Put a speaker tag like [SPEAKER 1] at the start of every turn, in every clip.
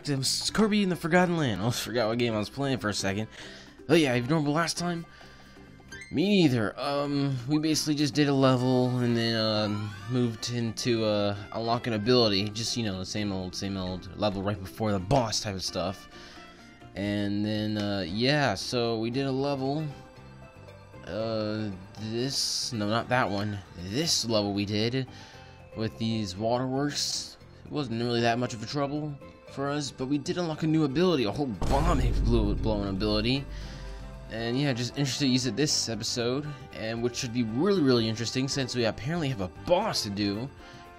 [SPEAKER 1] back to Kirby and the Forgotten Land. I almost forgot what game I was playing for a second. Oh yeah, you remember last time, me neither. Um, we basically just did a level and then um, moved into uh, unlocking ability. Just you know, the same old, same old level right before the boss type of stuff. And then uh, yeah, so we did a level. Uh, this no, not that one. This level we did with these waterworks. It wasn't really that much of a trouble for us, but we did unlock a new ability, a whole bomb blowing ability. And yeah, just interested to use it this episode, and which should be really, really interesting since we apparently have a boss to do.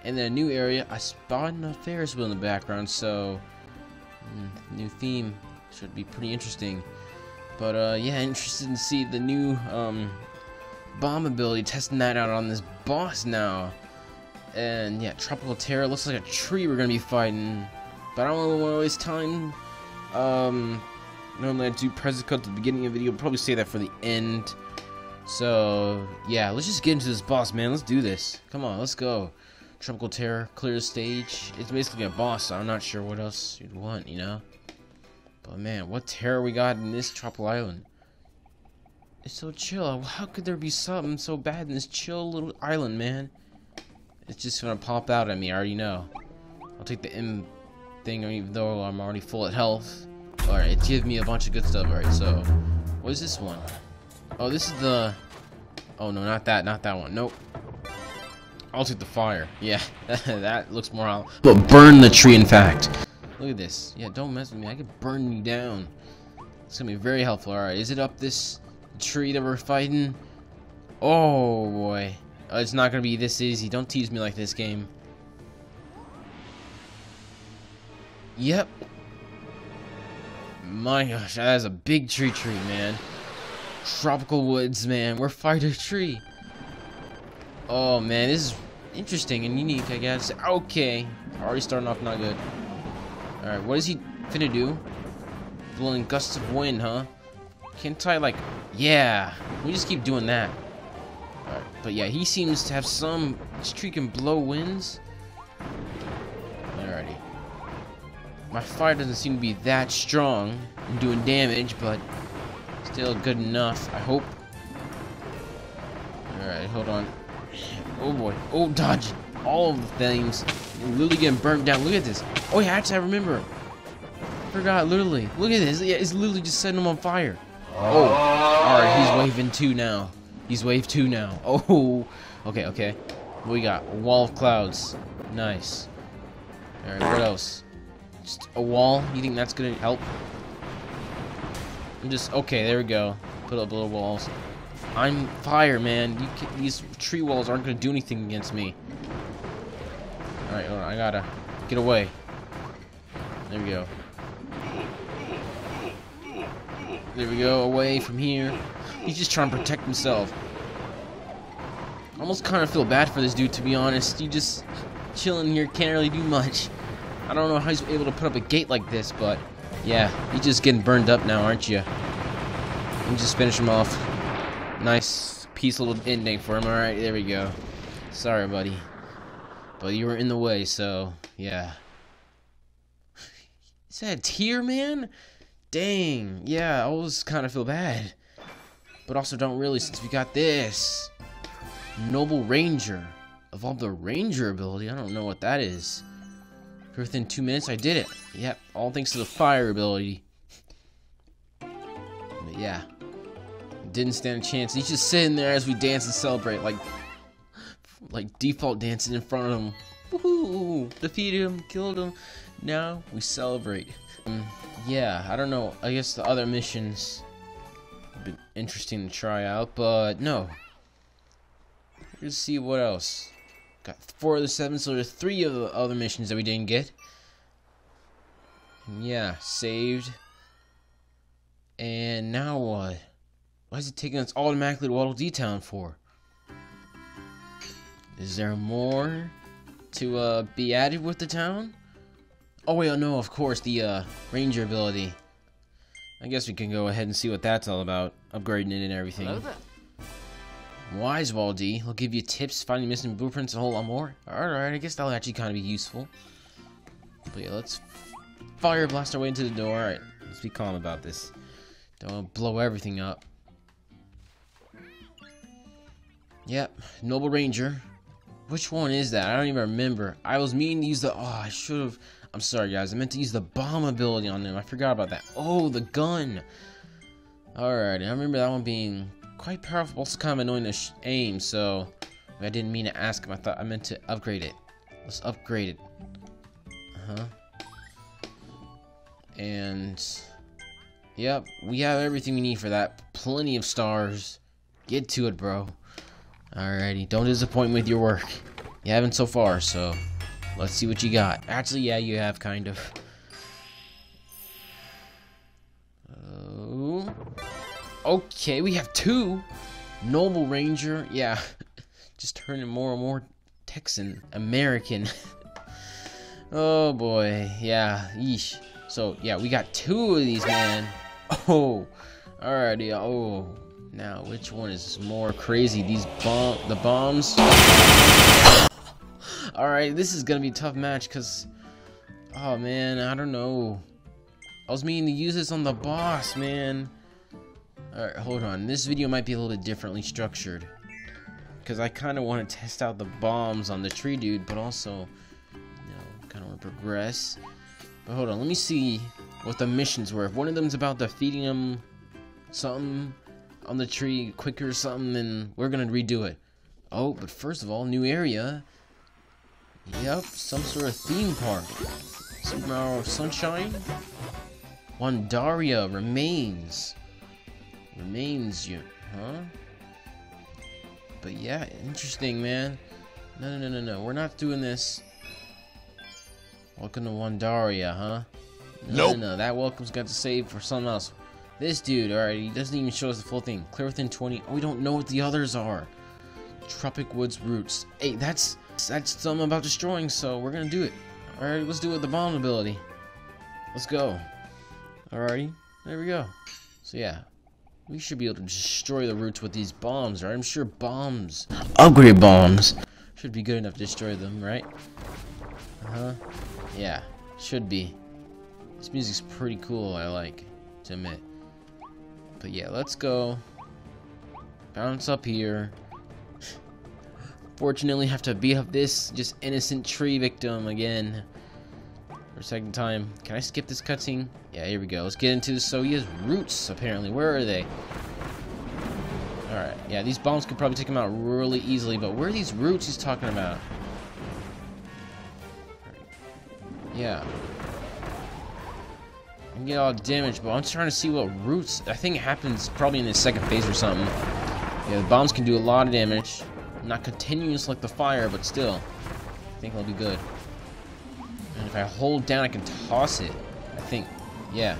[SPEAKER 1] And then a new area, I spotted a Ferris wheel in the background, so mm, new theme should be pretty interesting. But uh, yeah, interested to see the new um, bomb ability, testing that out on this boss now. And yeah, Tropical Terror looks like a tree we're gonna be fighting. But I don't want to waste time. Um, normally I do present cut at the beginning of the video, probably say that for the end. So yeah, let's just get into this boss, man. Let's do this. Come on, let's go. Tropical Terror, clear the stage. It's basically a boss, so I'm not sure what else you'd want, you know? But man, what terror we got in this tropical island. It's so chill. How could there be something so bad in this chill little island, man? It's just gonna pop out at me, I already know. I'll take the M thing even though I'm already full at health. Alright, it gives me a bunch of good stuff. Alright, so what is this one? Oh, this is the Oh no, not that, not that one. Nope. I'll take the fire. Yeah, that looks more out. But burn the tree, in fact. Look at this. Yeah, don't mess with me. I can burn you down. It's gonna be very helpful. Alright, is it up this tree that we're fighting? Oh boy. Uh, it's not gonna be this easy. Don't tease me like this game. Yep. My gosh, that is a big tree tree, man. Tropical woods, man. We're fighting a tree. Oh, man, this is interesting and unique, I guess. Okay. Already starting off not good. Alright, what is he finna do? Blowing gusts of wind, huh? Can't I, like... Yeah. We just keep doing that. But yeah, he seems to have some streak and blow winds. My fire doesn't seem to be that strong in doing damage, but still good enough, I hope. Alright, hold on. Oh boy. Oh, dodge. All of the things. literally getting burnt down. Look at this. Oh yeah, actually I remember. Forgot, literally. Look at this. It's literally just setting him on fire. Oh. Alright, he's waving two now. He's wave two now. Oh, okay, okay. We got? Wall of clouds. Nice. Alright, what else? Just a wall? You think that's gonna help? I'm just, okay, there we go. Put up little walls. I'm fire, man. Can, these tree walls aren't gonna do anything against me. Alright, I gotta get away. There we go. There we go, away from here. He's just trying to protect himself. Almost kind of feel bad for this dude, to be honest. He just chilling here, can't really do much. I don't know how he's able to put up a gate like this, but yeah, he's just getting burned up now, aren't you? Let me just finish him off. Nice, peaceful ending for him. Alright, there we go. Sorry, buddy. But you were in the way, so yeah. Is that a tear, man? Dang, yeah, I always kind of feel bad. But also don't really since we got this. Noble Ranger. Evolve the Ranger ability. I don't know what that is. Within two minutes, I did it. Yep, all thanks to the fire ability. But yeah. Didn't stand a chance. He's just sitting there as we dance and celebrate, like, like default dancing in front of him. Woohoo! Defeated him, killed him. Now we celebrate. Um, yeah, I don't know. I guess the other missions been interesting to try out, but no. Let's see what else. Got four of the seven, so there's three of the other missions that we didn't get. Yeah, saved. And now what? Why is it taking us automatically to Waddle Dee Town for? Is there more to uh, be added with the town? Oh wait, oh no, of course, the uh, ranger ability. I guess we can go ahead and see what that's all about. Upgrading it and everything. Wise Waddle Dee. He'll give you tips, finding missing blueprints, a whole lot more. Alright, I guess that'll actually kind of be useful. But yeah, let's fire blast our way into the door. Alright, let's be calm about this. Don't blow everything up. Yep, Noble Ranger. Which one is that? I don't even remember. I was meaning to use the... Oh, I should have... I'm sorry, guys. I meant to use the bomb ability on them. I forgot about that. Oh, the gun. Alright, I remember that one being quite powerful, kind of annoying aim, so... I didn't mean to ask him. I thought I meant to upgrade it. Let's upgrade it. Uh-huh. And... Yep, we have everything we need for that. Plenty of stars. Get to it, bro. Alrighty, don't disappoint me with your work. You haven't so far, so let's see what you got. Actually, yeah, you have kind of. Oh. Okay, we have two. Noble Ranger, yeah. Just turning more and more Texan, American. oh boy, yeah, yeesh. So, yeah, we got two of these, man. Oh, alrighty, oh, now, which one is more crazy? These bomb, the bombs. All right, this is gonna be a tough match because, oh man, I don't know. I was meaning to use this on the boss, man. All right, hold on. This video might be a little bit differently structured because I kind of want to test out the bombs on the tree dude, but also, you know, kind of want to progress. But hold on, let me see what the missions were. If one of them's about defeating him, something on the tree quicker or something, and we're gonna redo it. Oh, but first of all, new area. Yep, some sort of theme park. Super uh, Sunshine? Wondaria remains. Remains you, huh? But yeah, interesting, man. No, no, no, no, no. We're not doing this. Welcome to Wondaria, huh? No, nope. no, no. That welcome's got to save for something else. This dude, alright, he doesn't even show us the full thing. Clear within 20. Oh, we don't know what the others are. Tropic Woods Roots. Hey, that's that's something about destroying, so we're gonna do it. Alright, let's do it with the bomb ability. Let's go. Alrighty, there we go. So yeah, we should be able to destroy the roots with these bombs, right? I'm sure bombs, upgrade bombs, should be good enough to destroy them, right? Uh-huh. Yeah, should be. This music's pretty cool, I like, to admit. But yeah, let's go. Bounce up here. Fortunately, have to beat up this just innocent tree victim again. For second time. Can I skip this cutscene? Yeah, here we go. Let's get into the Soya's roots, apparently. Where are they? Alright, yeah, these bombs could probably take him out really easily, but where are these roots he's talking about? Yeah, and get all damaged, but I'm trying to see what roots. I think it happens probably in the second phase or something. Yeah, the bombs can do a lot of damage. Not continuous like the fire, but still. I think it'll be good. If I hold down, I can toss it. I think. Yeah.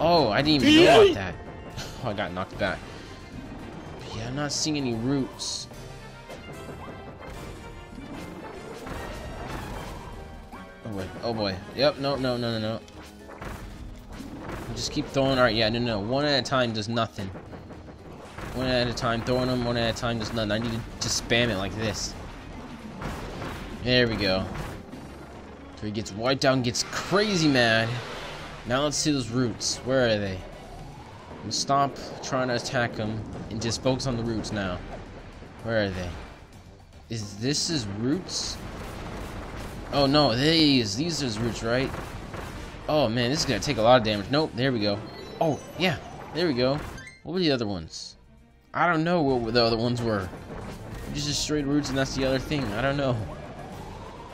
[SPEAKER 1] Oh, I didn't even know about that. Oh, I got knocked back. But yeah, I'm not seeing any roots. Oh boy. Oh boy. Yep. No. No. No. No. No. Just keep throwing. Alright, yeah, no, no. One at a time does nothing. One at a time, throwing them one at a time does nothing. I need to just spam it like this. There we go. So he gets wiped out and gets crazy mad. Now let's see those roots. Where are they? Stop trying to attack them and just focus on the roots now. Where are they? Is this his roots? Oh no, these these are his roots, right? Oh man, this is gonna take a lot of damage. Nope, there we go. Oh, yeah, there we go. What were the other ones? I don't know what the other ones were. Just straight roots and that's the other thing. I don't know.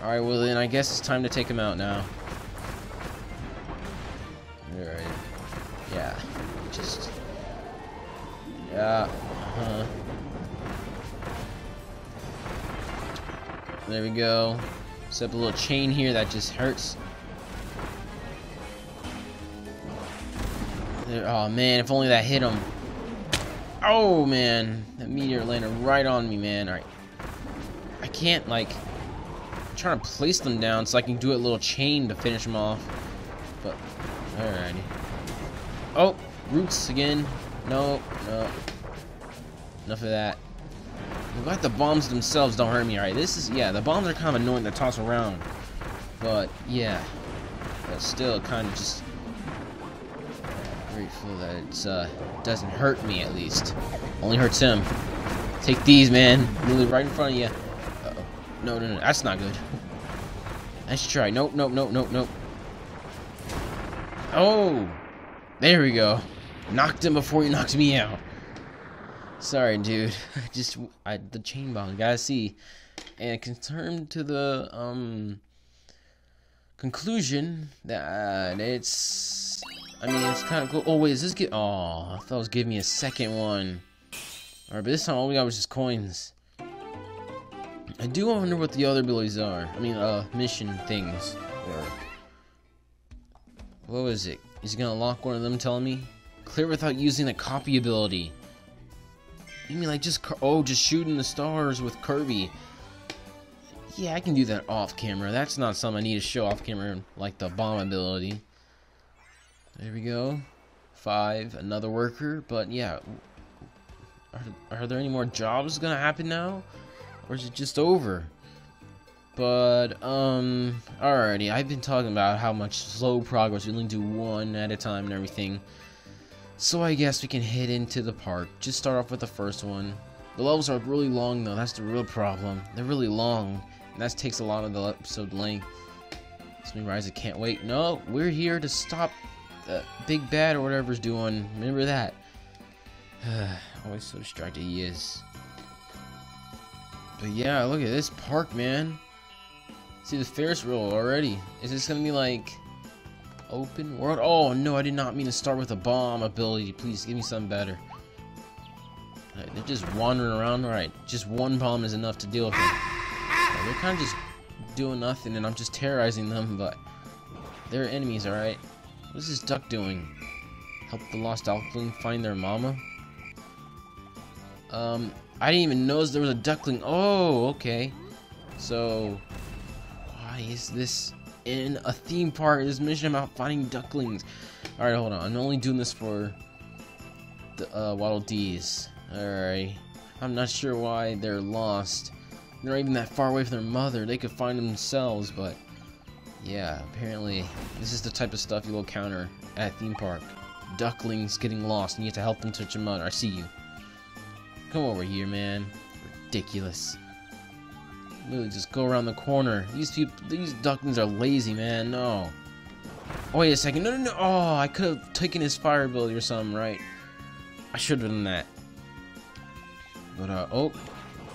[SPEAKER 1] Alright, well then I guess it's time to take him out now. Alright. Yeah. Just... Yeah. Uh -huh. There we go. Set up a little chain here that just hurts. Oh man, if only that hit him. Oh man, that meteor landed right on me, man. Alright. I can't, like, I'm trying to place them down so I can do a little chain to finish them off. But, alrighty. Oh, roots again. No, no. Enough of that. I'm glad the bombs themselves don't hurt me, alright? This is, yeah, the bombs are kind of annoying to toss around. But, yeah. But still, kind of just grateful that it uh, doesn't hurt me, at least. Only hurts him. Take these, man. Really right in front of you. No, no, no. That's not good. Nice try. Nope, nope, nope, nope, nope. Oh! There we go. Knocked him before he knocked me out. Sorry, dude. Just I, the chain bomb. Gotta see. And concerned to the um conclusion that it's. I mean, it's kind of cool. Oh wait, is this get? Oh, I thought it was giving me a second one. All right, but this time all we got was just coins. I do wonder what the other abilities are. I mean, uh, mission things. Or what was it? Is he gonna lock one of them? Telling me clear without using the copy ability. You mean like just oh, just shooting the stars with Kirby? Yeah, I can do that off camera. That's not something I need to show off camera, like the bomb ability. There we go. Five, another worker. But yeah, are, are there any more jobs gonna happen now? Or is it just over? But, um, alrighty, I've been talking about how much slow progress, we only do one at a time and everything. So I guess we can head into the park. Just start off with the first one. The levels are really long though, that's the real problem. They're really long, and that takes a lot of the episode length. So me Rise, I can't wait. No, we're here to stop the big bad or whatever's doing. Remember that. Always so distracted he is. But yeah, look at this park, man. See the Ferris wheel already. Is this gonna be like open world? Oh no, I did not mean to start with a bomb ability. Please give me something better. Right, they're just wandering around. All right, just one bomb is enough to deal with them. Right, they're kind of just doing nothing, and I'm just terrorizing them. But they're enemies. All right. What's this duck doing? Help the lost duckling find their mama. Um, I didn't even notice there was a duckling. Oh, okay. So, why is this in a theme park? This mission about finding ducklings. Alright, hold on. I'm only doing this for the uh, Waddle Dees. Alright. I'm not sure why they're lost. They're not even that far away from their mother. They could find themselves, but yeah, apparently this is the type of stuff you will encounter at a theme park. Ducklings getting lost and you have to help them touch your mother. I see you. Come over here, man. Ridiculous. Literally just go around the corner. These people, these ducklings are lazy, man. No. Oh, wait a second. No, no, no. Oh, I could have taken his fire ability or something, right? I should have done that. But, uh, oh.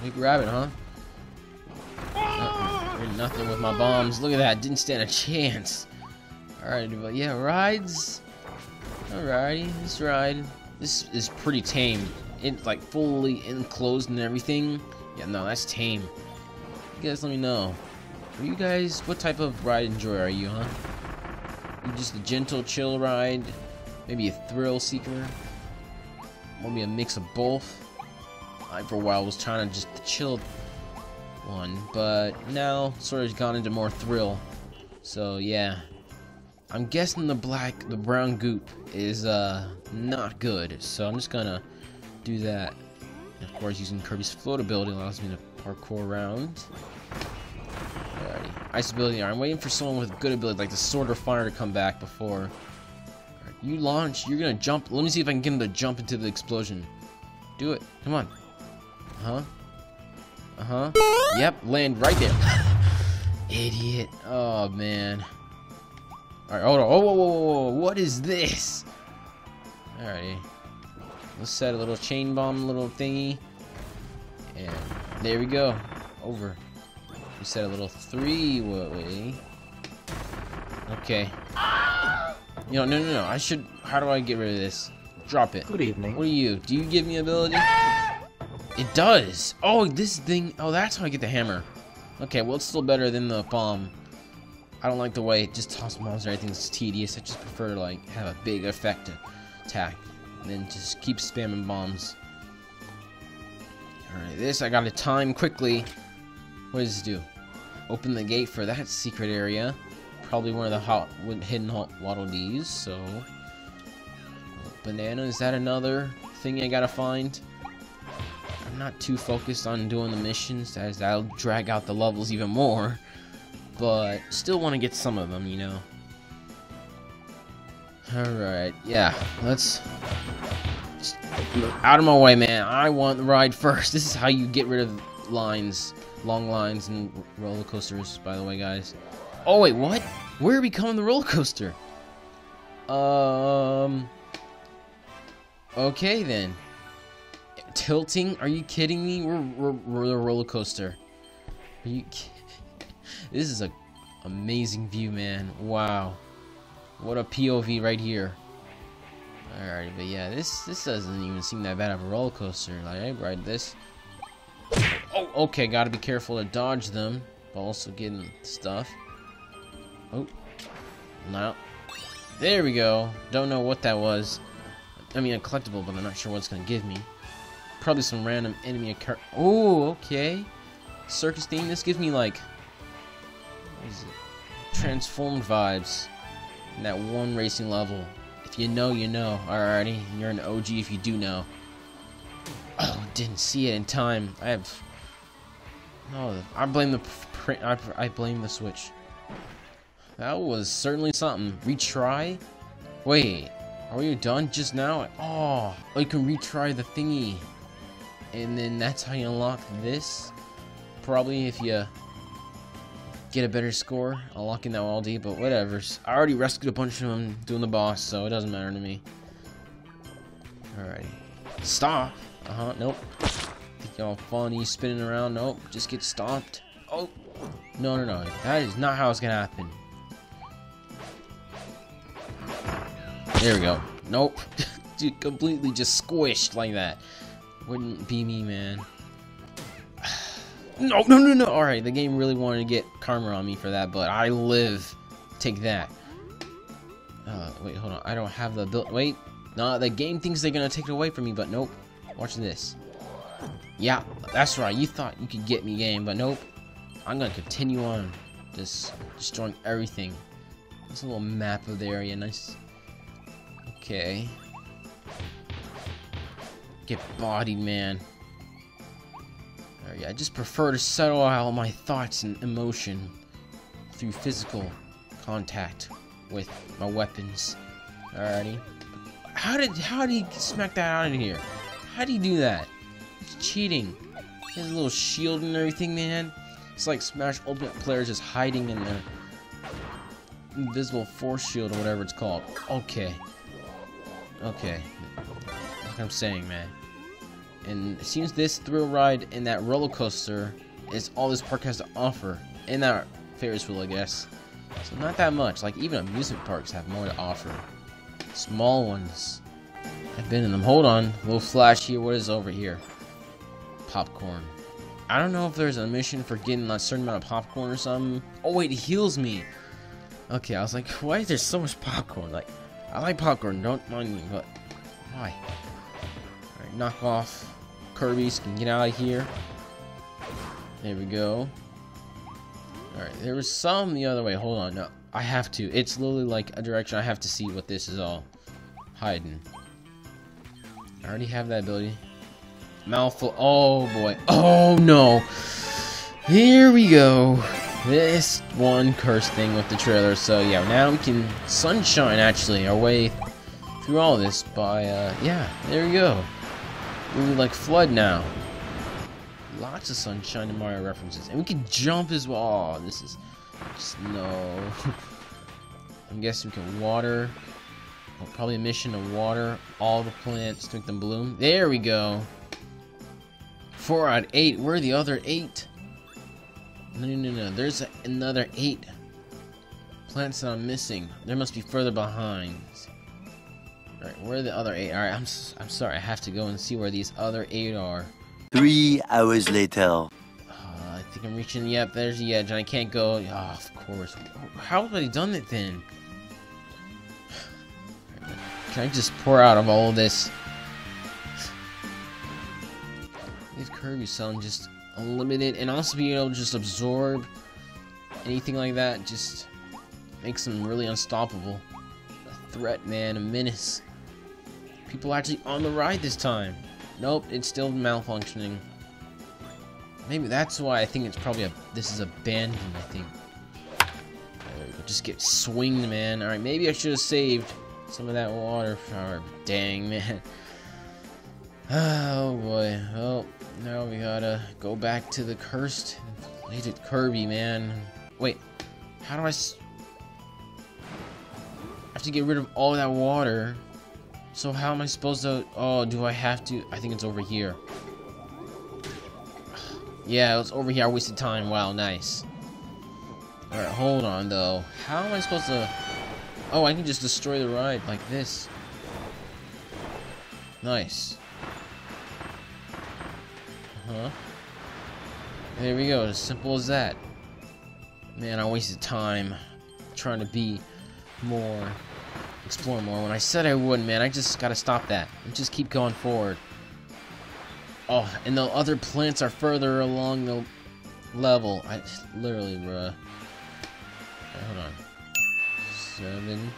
[SPEAKER 1] Big rabbit, huh? Uh, nothing with my bombs. Look at that. Didn't stand a chance. Alright, but yeah, rides. Alrighty, this ride. This is pretty tame in like fully enclosed and everything. Yeah, no, that's tame. You guys let me know. Are you guys what type of ride enjoyer are you, huh? You just a gentle chill ride? Maybe a thrill seeker? Maybe a mix of both? I for a while was trying to just the chill one, but now sort of gone into more thrill. So yeah. I'm guessing the black, the brown goop is uh not good. So I'm just gonna do that. And of course, using Kirby's float ability allows me to parkour around. Alrighty. Ice ability. I'm waiting for someone with good ability, like the Sword of Fire, to come back before. Right, you launch. You're gonna jump. Let me see if I can get him to jump into the explosion. Do it. Come on. Uh huh. Uh huh. Yep. Land right there. Idiot. Oh man. Alright, hold on. Oh, whoa, whoa, whoa, What is this? Alrighty. Let's set a little chain bomb little thingy. And there we go. Over. We set a little three way. Okay. You know, no, no, no. I should. How do I get rid of this? Drop it.
[SPEAKER 2] Good evening.
[SPEAKER 1] What are you? Do you give me ability? It does. Oh, this thing. Oh, that's how I get the hammer. Okay, well, it's still better than the bomb. I don't like the way it just tosses bombs or anything. It's tedious. I just prefer to like have a big effect attack. And then just keep spamming bombs. Alright, this I gotta time quickly. What does this do? Open the gate for that secret area. Probably one of the hot hidden hot Waddle Dees, so... Oh, banana, is that another thing I gotta find? I'm not too focused on doing the missions, as that'll drag out the levels even more. But still want to get some of them, you know. Alright, yeah, let's... Out of my way, man. I want the ride first. This is how you get rid of lines, long lines and roller coasters, by the way, guys. Oh, wait, what? Where are we coming the roller coaster? Um... Okay, then. Tilting? Are you kidding me? We're, we're, we're the roller coaster. Are you This is a amazing view, man. Wow. What a POV right here. Alright, but yeah, this this doesn't even seem that bad of a roller coaster. Like, I ride this. Oh, okay, gotta be careful to dodge them, but also getting stuff. Oh, now, there we go. Don't know what that was. I mean, a collectible, but I'm not sure what it's gonna give me. Probably some random enemy occur. Oh, okay. Circus theme. This gives me like, what is it? Transformed vibes. That one racing level. If you know, you know. Alrighty, you're an OG if you do know. Oh, didn't see it in time. I have. No, I blame the print. I, I blame the switch. That was certainly something. Retry? Wait, are you done just now? Oh, oh, you can retry the thingy. And then that's how you unlock this. Probably if you get a better score, unlocking that all D, but whatever. I already rescued a bunch of them doing the boss, so it doesn't matter to me. Alright. Stop. Uh-huh, nope. Think y'all funny spinning around. Nope, just get stomped. Oh. No, no, no. That is not how it's gonna happen. There we go. Nope. Dude, completely just squished like that. Wouldn't be me, man. No, no, no, no. Alright, the game really wanted to get karma on me for that, but I live. Take that. Uh, wait, hold on. I don't have the build. Wait. No, the game thinks they're gonna take it away from me, but nope. Watch this. Yeah, that's right. You thought you could get me, game, but nope. I'm gonna continue on just destroying everything. This little map of the area, nice. Okay. Get bodied, man. I just prefer to settle all my thoughts and emotion through physical contact with my weapons. Alrighty. How did how did he smack that out of here? How do you do that? It's cheating. His little shield and everything, man. It's like Smash Ultimate players just hiding in their invisible force shield or whatever it's called. Okay. Okay. I'm saying, man. And it seems this thrill ride and that roller coaster is all this park has to offer. in that Ferris wheel, I guess. So not that much. Like even amusement parks have more to offer. Small ones. I've been in them. Hold on. A little flash here. What is over here? Popcorn. I don't know if there's a mission for getting a certain amount of popcorn or something. Oh wait, it heals me. Okay, I was like, why is there so much popcorn? Like, I like popcorn, don't mind me, but why? Alright, knock off Kirby's can get out of here. There we go. Alright, there was some the other way. Hold on. No, I have to. It's literally like a direction I have to see what this is all hiding. I already have that ability. Mouthful. Oh, boy. Oh, no. Here we go. This one curse thing with the trailer. So, yeah, now we can sunshine, actually, our way through all this by, uh, yeah, there we go. Ooh, like FLUDD now. Lots of sunshine and Mario references. And we can jump as well. Oh, this is just no. I'm guessing we can water. Well, probably a mission to water all the plants to make them bloom. There we go. Four out of eight. Where are the other eight? No, no, no. There's another eight plants that I'm missing. There must be further behind. Alright, where are the other eight? Alright, I'm, I'm sorry, I have to go and see where these other eight are.
[SPEAKER 2] Three hours later. Uh,
[SPEAKER 1] I think I'm reaching, the yep, there's the edge, and I can't go. Oh, of course. How have I done it then? Can I just pour out of all this? These Kirby sound just unlimited, and also being able to just absorb anything like that just makes them really unstoppable. A threat, man, a menace. People actually on the ride this time. Nope, it's still malfunctioning. Maybe that's why I think it's probably a. This is abandoned. I think. Just get swinged, man. All right, maybe I should have saved some of that water power. Dang, man. Oh boy. Well, now we gotta go back to the cursed inflated Kirby, man. Wait, how do I? I have to get rid of all that water. So how am I supposed to? Oh, do I have to? I think it's over here. Yeah, it's over here. I wasted time. Wow, nice. Alright, hold on, though. How am I supposed to... Oh, I can just destroy the ride like this. Nice. Uh huh. There we go. As simple as that. Man, I wasted time trying to be more... Explore more. When I said I would, man, I just gotta stop that. And just keep going forward. Oh, and the other plants are further along the level. I literally, bruh. Hold on. Seven.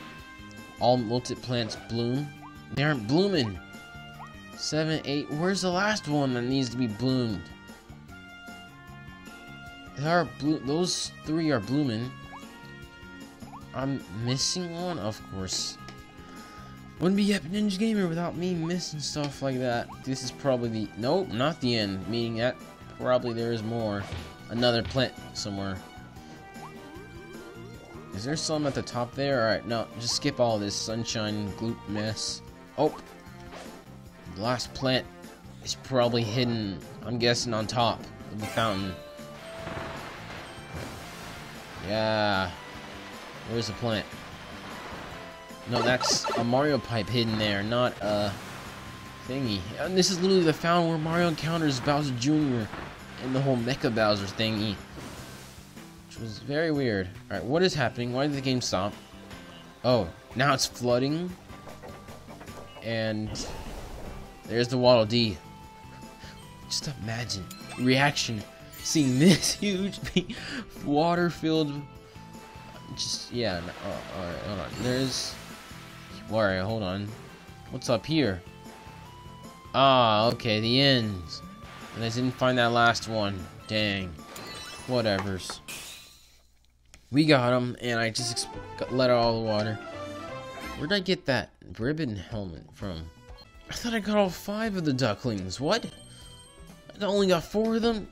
[SPEAKER 1] All wilted plants bloom. They aren't blooming. Seven, eight. Where's the last one that needs to be bloomed? They are blue. Those three are blooming. I'm missing one, of course. Wouldn't be Epic Ninja Gamer without me missing stuff like that. This is probably the... Nope, not the end. Meaning that probably there is more. Another plant somewhere. Is there some at the top there? Alright, no. Just skip all this sunshine gloop mess. Oh! The last plant is probably hidden, I'm guessing, on top of the fountain. Yeah. Where's the plant? No, that's a Mario pipe hidden there, not a thingy. And this is literally the fountain where Mario encounters Bowser Jr. and the whole Mecha Bowser thingy. Which was very weird. Alright, what is happening? Why did the game stop? Oh, now it's flooding. And there's the Waddle Dee. Just imagine reaction seeing this huge water-filled just yeah no, oh, all right hold on there's Alright, hold on. What's up here? Ah, okay, the ends. And I didn't find that last one. Dang. Whatevers. We got him, and I just let out all the water. Where'd I get that ribbon helmet from? I thought I got all five of the ducklings. What? I only got four of them?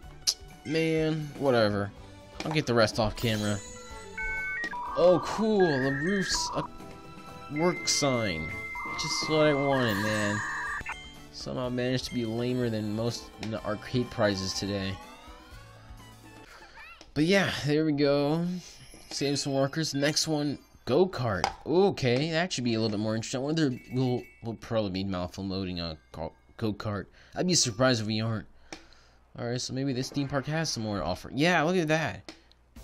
[SPEAKER 1] Man, whatever. I'll get the rest off camera. Oh, cool. The roof's a work sign. Just what I wanted, man. Somehow managed to be lamer than most arcade prizes today. But yeah, there we go. Save some workers. Next one, go-kart. Okay, that should be a little bit more interesting. I wonder we'll we'll probably be mouthful loading a go-kart. I'd be surprised if we aren't. Alright, so maybe this theme park has some more to offer. Yeah, look at that.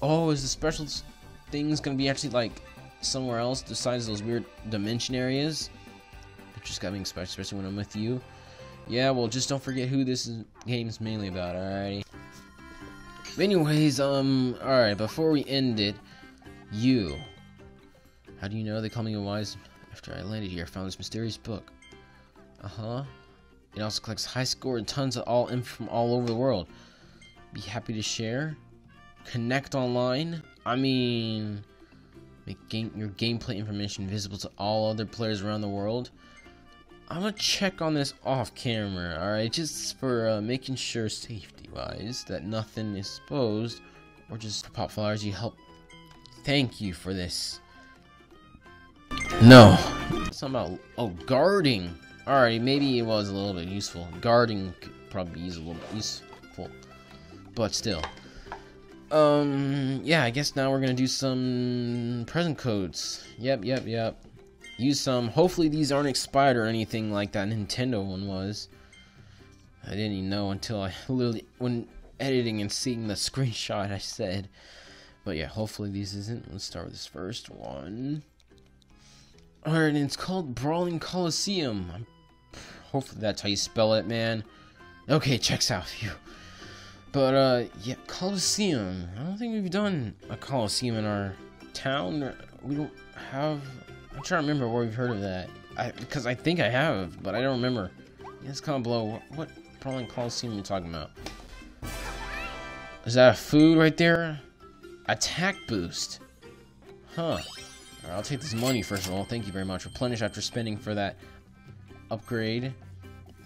[SPEAKER 1] Oh, is the special things gonna be actually like somewhere else besides those weird dimension areas. Which just got me excited, especially when I'm with you. Yeah, well, just don't forget who this is, game's mainly about, alrighty? Anyways, um, alright, before we end it, you. How do you know they call me a wise? After I landed here, I found this mysterious book. Uh-huh. It also collects high score and tons of all info from all over the world. Be happy to share. Connect online. I mean, Make game, your gameplay information visible to all other players around the world. I'm gonna check on this off camera, alright? Just for uh, making sure safety wise that nothing is exposed. Or just pop flowers, you help. Thank you for this. No. Something about. Oh, guarding. Alright, maybe it was a little bit useful. Guarding probably be a little bit useful. But still. Um, yeah, I guess now we're gonna do some present codes. Yep, yep, yep. Use some. Hopefully these aren't expired or anything like that Nintendo one was. I didn't even know until I literally, when editing and seeing the screenshot, I said. But yeah, hopefully these isn't. Let's start with this first one. Alright, it's called Brawling Coliseum. Hopefully that's how you spell it, man. Okay, checks out. Phew. But, uh, yeah, Coliseum. I don't think we've done a Coliseum in our town. We don't have... I'm trying to remember where we've heard of that. I, because I think I have, but I don't remember Yes, comment below. What Brawling Coliseum are you talking about? Is that a food right there? Attack boost. Huh. Alright, I'll take this money first of all. Thank you very much. Replenish after spending for that upgrade.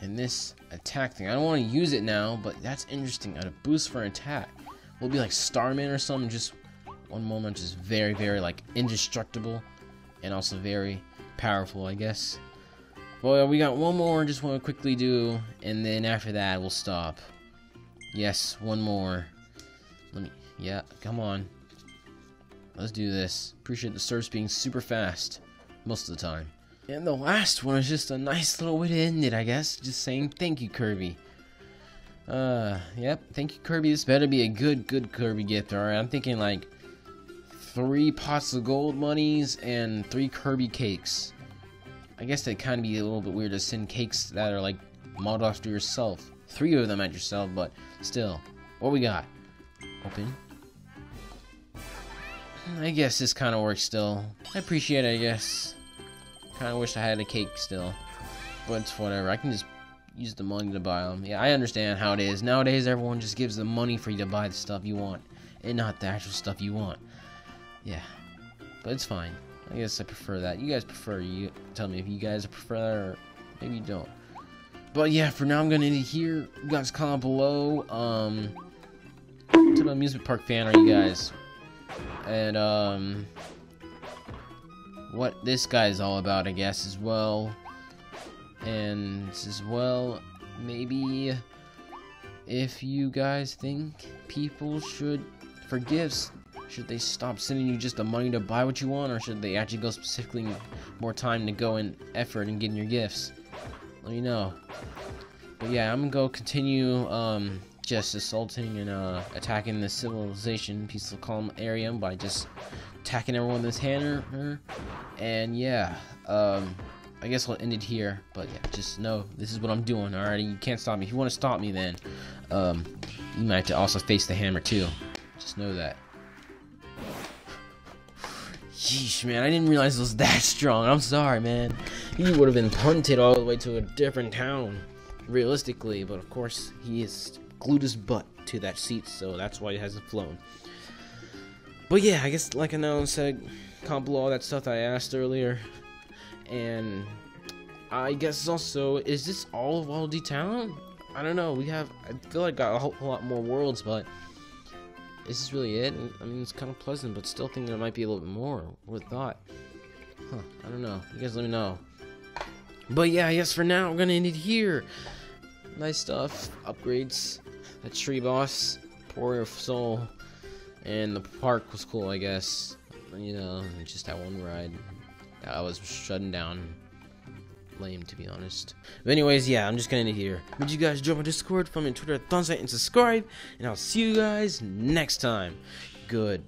[SPEAKER 1] And this attack thing. I don't want to use it now, but that's interesting. A boost for an attack. Will be like Starman or something. Just one moment just very, very like indestructible. And also very powerful, I guess. Well, we got one more. Just want to quickly do. And then after that, we'll stop. Yes, one more. Let me, yeah, come on. Let's do this. Appreciate the surfs being super fast most of the time. And the last one is just a nice little way to end it, I guess. Just saying thank you, Kirby. Uh, yep, thank you, Kirby. This better be a good, good Kirby gift, alright? I'm thinking like three pots of gold monies and three Kirby cakes. I guess that kind of be a little bit weird to send cakes that are like modeled after yourself. Three of them at yourself, but still. What we got? Open. I guess this kind of works still. I appreciate it, I guess. Kind of wish I had a cake still. But it's whatever. I can just use the money to buy them. Yeah, I understand how it is. Nowadays, everyone just gives the money for you to buy the stuff you want. And not the actual stuff you want. Yeah. But it's fine. I guess I prefer that. You guys prefer you tell me if you guys prefer that or maybe you don't. But yeah, for now I'm gonna end it here. You guys comment below. Um type of amusement park fan are you guys? And um what this guy's all about, I guess, as well. And as well, maybe if you guys think people should for gifts should they stop sending you just the money to buy what you want, or should they actually go specifically more time to go in effort and getting your gifts? Let me know. But yeah, I'm gonna go continue um, just assaulting and uh, attacking the civilization, peaceful calm area by just attacking everyone with this hammer. And yeah, um, I guess I'll end it here. But yeah, just know this is what I'm doing. Alright, you can't stop me. If you want to stop me, then um, you might have to also face the hammer too. Just know that. Yeesh, man, I didn't realize it was that strong. I'm sorry, man. He would have been punted all the way to a different town, realistically. But of course, he is glued his butt to that seat, so that's why he hasn't flown. But yeah, I guess, like I know, said, comment below all that stuff that I asked earlier. And I guess also, is this all of Waddle Dee Town? I don't know. We have, I feel like got a whole lot more worlds, but is this really it? I mean, it's kind of pleasant, but still thinking it might be a little bit more. Would thought. Huh, I don't know. You guys let me know. But yeah, I guess for now, we're gonna end it here. Nice stuff. Upgrades. That tree boss. Poor soul. And the park was cool, I guess. You know, just that one ride. I was shutting down lame to be honest. But anyways, yeah, I'm just gonna end it here. Would you guys join my Discord, follow me on Twitter, thumbs up, and subscribe. And I'll see you guys next time. Goodbye.